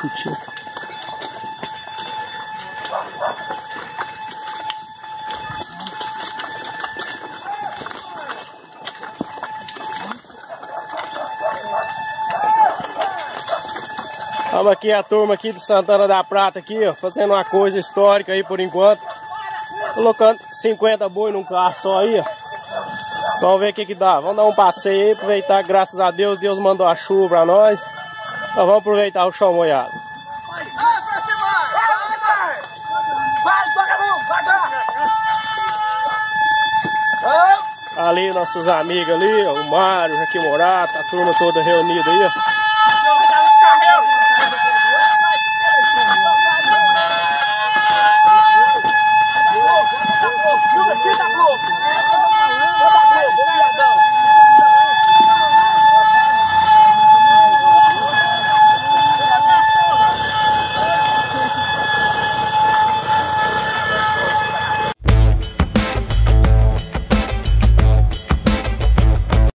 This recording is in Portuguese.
그쪽 Estamos aqui a turma aqui de Santana da Prata aqui, ó, fazendo uma coisa histórica aí por enquanto. Colocando 50 boi num carro só aí, ó. Vamos ver o que que dá. Vamos dar um passeio aí, aproveitar, graças a Deus, Deus mandou a chuva pra nós. Então vamos aproveitar o chão molhado. Ali nossos amigos ali, ó, o Mário, o Joaquim Morato, a turma toda reunida aí, ó.